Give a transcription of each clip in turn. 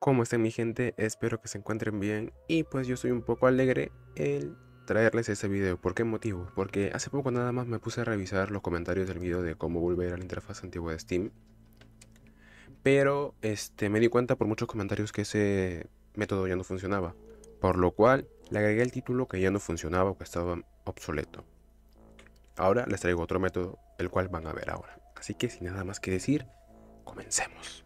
¿Cómo están mi gente? Espero que se encuentren bien y pues yo estoy un poco alegre el traerles este video. ¿Por qué motivo? Porque hace poco nada más me puse a revisar los comentarios del video de cómo volver a la interfaz antigua de Steam. Pero este, me di cuenta por muchos comentarios que ese método ya no funcionaba. Por lo cual le agregué el título que ya no funcionaba o que estaba obsoleto. Ahora les traigo otro método, el cual van a ver ahora. Así que sin nada más que decir, comencemos.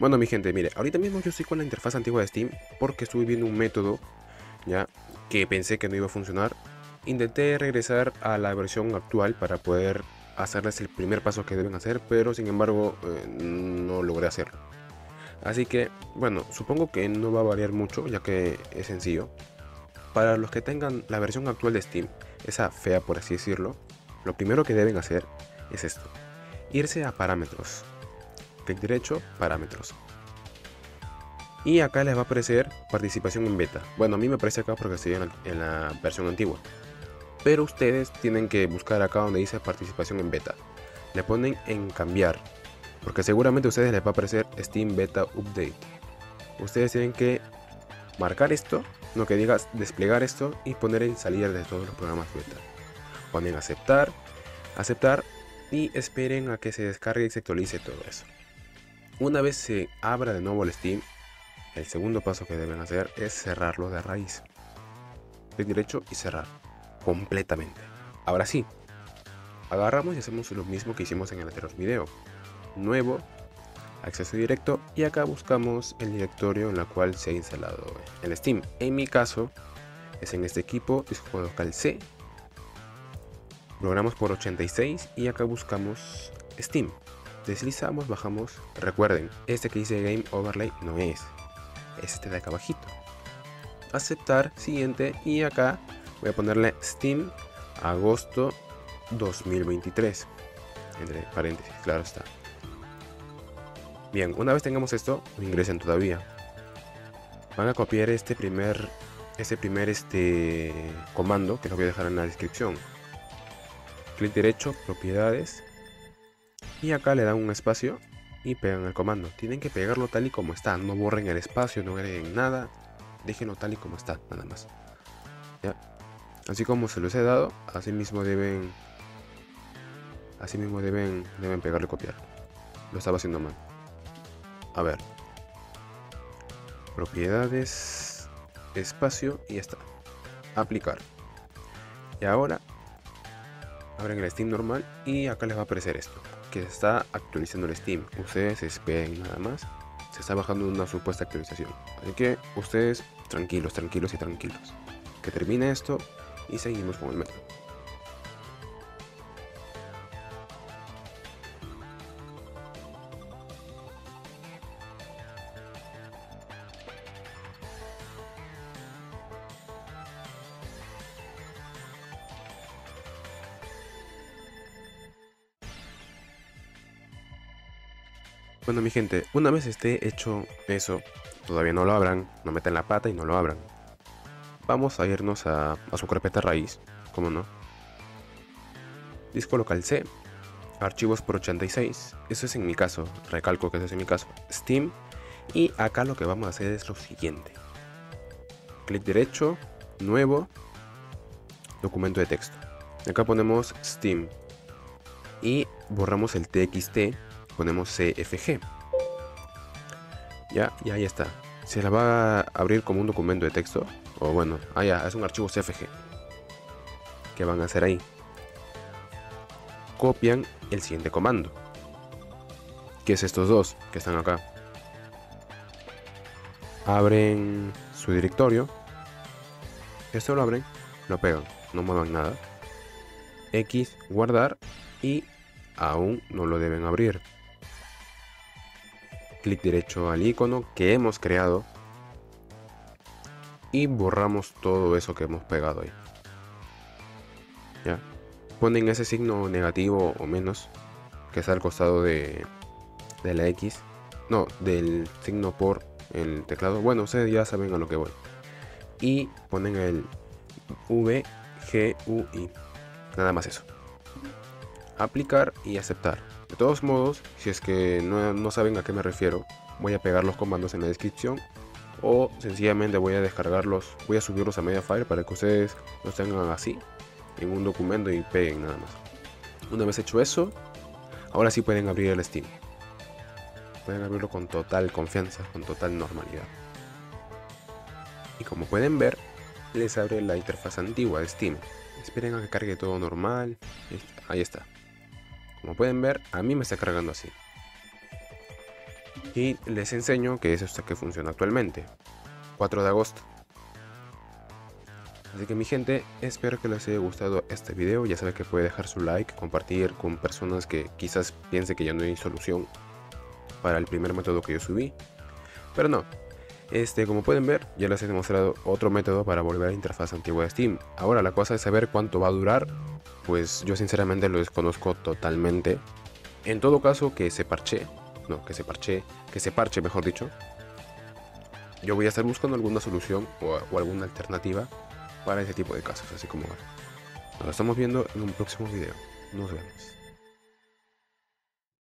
Bueno mi gente, mire, ahorita mismo yo estoy con la interfaz antigua de Steam porque estuve viendo un método ya que pensé que no iba a funcionar. Intenté regresar a la versión actual para poder hacerles el primer paso que deben hacer, pero sin embargo eh, no logré hacerlo. Así que, bueno, supongo que no va a variar mucho ya que es sencillo. Para los que tengan la versión actual de Steam, esa fea por así decirlo, lo primero que deben hacer es esto. Irse a parámetros clic derecho, parámetros. Y acá les va a aparecer participación en beta. Bueno, a mí me aparece acá porque estoy en la, versión antigua. Pero ustedes tienen que buscar acá donde dice participación en beta. Le ponen en cambiar. Porque seguramente a ustedes les va a aparecer Steam Beta Update. Ustedes tienen que marcar esto, no que digas desplegar esto y poner en salir de todos los programas beta. Ponen aceptar, aceptar y esperen a que se descargue y se actualice todo eso. Una vez se abra de nuevo el Steam, el segundo paso que deben hacer es cerrarlo de raíz. Clic derecho y cerrar. Completamente. Ahora sí, agarramos y hacemos lo mismo que hicimos en el anterior video. Nuevo, acceso directo y acá buscamos el directorio en el cual se ha instalado el Steam. En mi caso es en este equipo, disco local C. Logramos por 86 y acá buscamos Steam deslizamos, bajamos. Recuerden, este que dice Game Overlay no es. Es este de acá abajito. Aceptar, siguiente. Y acá voy a ponerle Steam agosto 2023. Entre paréntesis, claro está. Bien, una vez tengamos esto, ingresen todavía. Van a copiar este primer, este primer este comando que lo voy a dejar en la descripción. Clic derecho, propiedades, y acá le dan un espacio y pegan el comando. Tienen que pegarlo tal y como está, no borren el espacio, no agreguen nada, déjenlo tal y como está, nada más. ¿Ya? Así como se los he dado, así mismo deben así mismo deben deben pegarlo y copiar. Lo estaba haciendo mal. A ver. Propiedades, espacio y ya está. Aplicar. Y ahora abren el Steam normal y acá les va a aparecer esto que se está actualizando el Steam. Ustedes esperen nada más. Se está bajando una supuesta actualización. Así que ustedes tranquilos, tranquilos y tranquilos. Que termine esto y seguimos con el método. Bueno mi gente, una vez esté hecho eso, todavía no lo abran, no metan la pata y no lo abran. Vamos a irnos a, su carpeta raíz, como no. Disco local C, archivos por 86, eso es en mi caso, recalco que eso es en mi caso, Steam, y acá lo que vamos a hacer es lo siguiente. Clic derecho, nuevo, documento de texto. Acá ponemos Steam y borramos el TXT ponemos CFG. Ya, y ahí está. Se la va a abrir como un documento de texto. O bueno, ah ya, es un archivo CFG. ¿Qué van a hacer ahí? Copian el siguiente comando. Que es estos dos que están acá. Abren su directorio. Esto lo abren, lo pegan, no muevan nada. X, guardar y aún no lo deben abrir clic derecho al icono que hemos creado y borramos todo eso que hemos pegado ahí. Ya. Ponen ese signo negativo o menos que está al costado de, de la X. No, del signo por el teclado. Bueno, ustedes ya saben a lo que voy. Y ponen el V, G, U. Nada más eso. Aplicar y aceptar. De todos modos, si es que no, saben a qué me refiero, voy a pegar los comandos en la descripción o sencillamente voy a descargarlos, voy a subirlos a Mediafire para que ustedes los tengan así en un documento y peguen nada más. Una vez hecho eso, ahora sí pueden abrir el Steam. Pueden abrirlo con total confianza, con total normalidad. Y como pueden ver, les abre la interfaz antigua de Steam. Esperen a que cargue todo normal. Ahí está. Como pueden ver, a mí me está cargando así. Y les enseño que es esto que funciona actualmente. 4 de agosto. Así que mi gente, espero que les haya gustado este video. Ya saben que puede dejar su like, compartir con personas que quizás piense que ya no hay solución para el primer método que yo subí. Pero no. Este, como pueden ver, ya les he demostrado otro método para volver a la interfaz antigua de Steam. Ahora la cosa es saber cuánto va a durar. Pues yo sinceramente lo desconozco totalmente. En todo caso, que se parche. No, que se parche. Que se parche, mejor dicho. Yo voy a estar buscando alguna solución o, alguna alternativa para ese tipo de casos, así como ahora. Nos estamos viendo en un próximo video. Nos vemos.